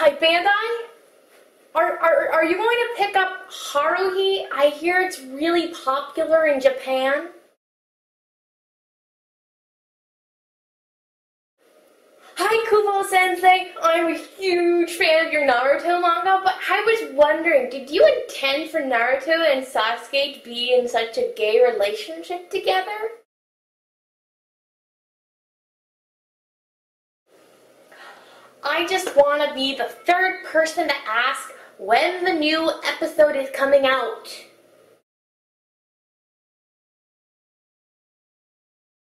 Hi, Bandai? Are, are, are you going to pick up Haruhi? I hear it's really popular in Japan. Hi, Kubo Sensei. I'm a huge fan of your Naruto manga, but I was wondering, did you intend for Naruto and Sasuke to be in such a gay relationship together? I just want to be the third person to ask when the new episode is coming out.